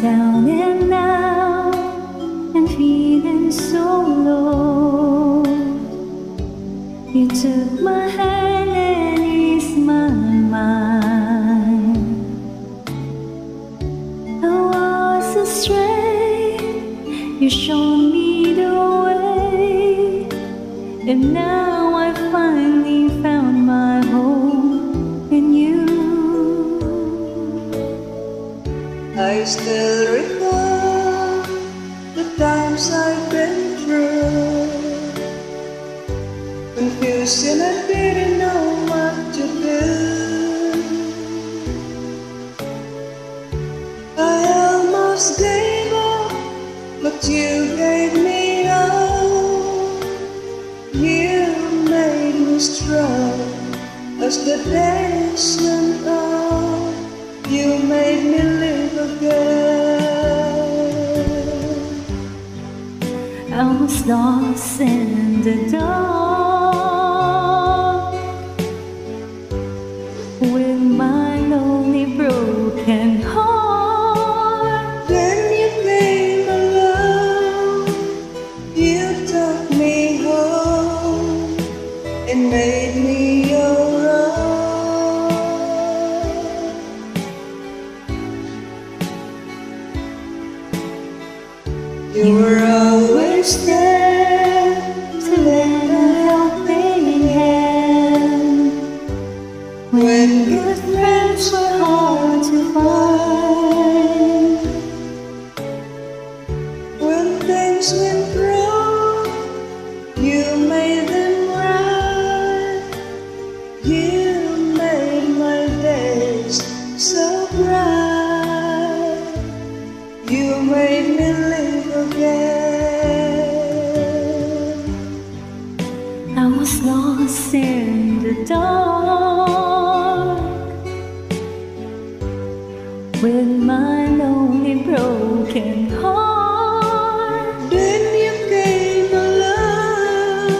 down and out and feeling so low. You took my hand and eased my mind. I was astray, you showed me the way, and now I still recall the times I've been through. Confused and I Was lost in the dark with my lonely broken heart. Then you came along, you took me home and made me your own. You were a helping hand when good friends hard to find. When things went wrong, you made them right. You made my days so bright. You made me live again. Dark with my lonely broken heart. Then you came along,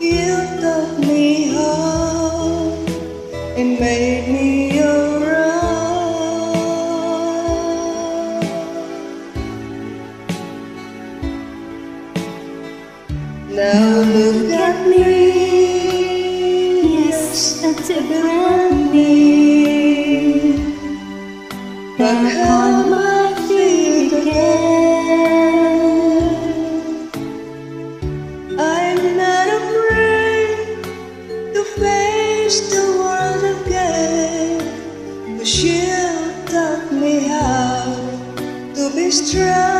you took me home and made me your. Now look at me, Strong.